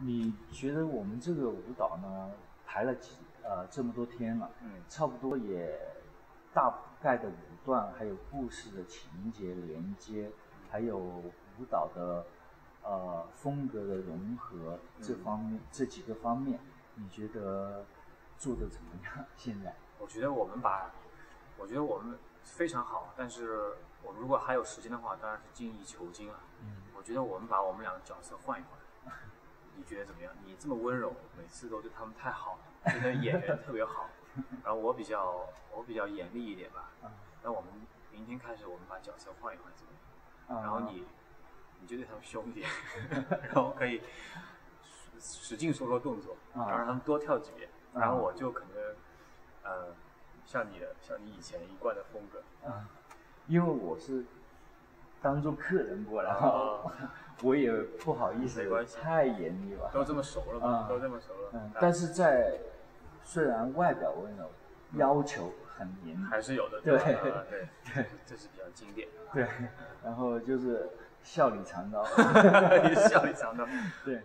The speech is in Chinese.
你觉得我们这个舞蹈呢，排了几呃这么多天了，嗯差不多也大概的舞段，还有故事的情节连接，还有舞蹈的呃风格的融合这方面、这几个方面，你觉得做的怎么样？现在？我觉得我们把，我觉得我们非常好，但是我们如果还有时间的话，当然是精益求精了。嗯我觉得我们把我们两个角色换一换，你觉得怎么样？你这么温柔，每次都对他们太好了，觉得演员特别好。然后我比较我比较严厉一点吧。啊那我们明天开始，我们把角色换一换，怎么样？啊然后你你就对他们凶一点，然后可以使使劲说说动作，啊然后让他们多跳几遍，啊然后我就可能呃像你的像你以前一贯的风格，啊，因为我是当做客人过来，哦。我也不好意思没关系。太严厉了。都这么熟了嘛，啊都这么熟了，嗯，啊但是在虽然外表温柔，要求很严。厉，还是有的，对吧？啊对，这这是比较经典的，对，然后就是笑里藏刀，笑里藏刀。对。